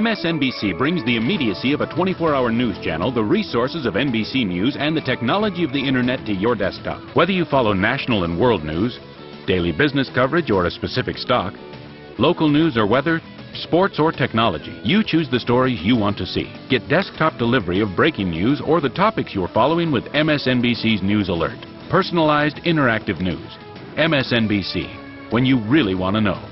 MSNBC brings the immediacy of a 24-hour news channel, the resources of NBC News, and the technology of the Internet to your desktop. Whether you follow national and world news, daily business coverage or a specific stock, local news or weather, sports or technology, you choose the stories you want to see. Get desktop delivery of breaking news or the topics you're following with MSNBC's News Alert. Personalized, interactive news. MSNBC, when you really want to know.